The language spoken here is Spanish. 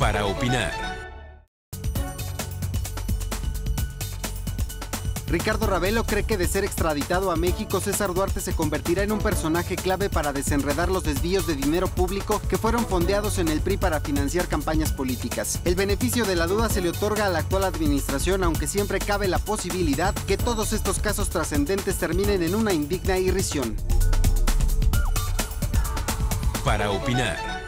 Para opinar. Ricardo Ravelo cree que de ser extraditado a México, César Duarte se convertirá en un personaje clave para desenredar los desvíos de dinero público que fueron fondeados en el PRI para financiar campañas políticas. El beneficio de la duda se le otorga a la actual administración, aunque siempre cabe la posibilidad que todos estos casos trascendentes terminen en una indigna irrisión. Para opinar.